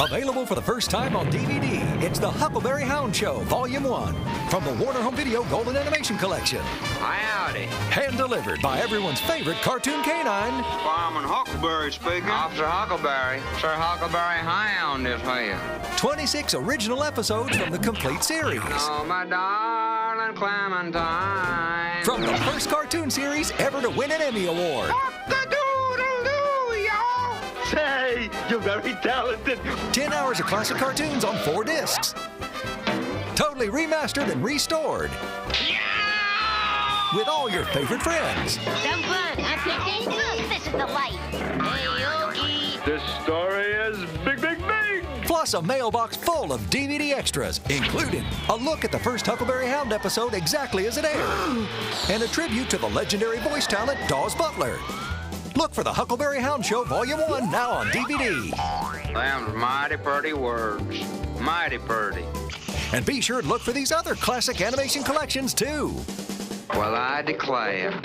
Available for the first time on DVD, it's The Huckleberry Hound Show, Volume 1, from the Warner Home Video Golden Animation Collection. Howdy. Hand delivered by everyone's favorite cartoon canine, Fireman Huckleberry speaking. Officer Huckleberry. Sir Huckleberry Hound is here. 26 original episodes from the complete series. Oh, my darling Clementine. From the first cartoon series ever to win an Emmy Award. Cock-a-doodle-doo, y'all. Say, you're very talented. 10 hours of classic cartoons on four discs. Totally remastered and restored. With all your favorite friends. Some fun. I'm Captain this is the light. Hey, Yogi. This story is big, big, big. Plus a mailbox full of DVD extras, including a look at the first Huckleberry Hound episode exactly as it aired, and a tribute to the legendary voice talent Daws Butler. Look for the Huckleberry Hound Show Volume 1 now on DVD. Them's mighty pretty words. Mighty pretty. And be sure to look for these other classic animation collections too. Well, I declare.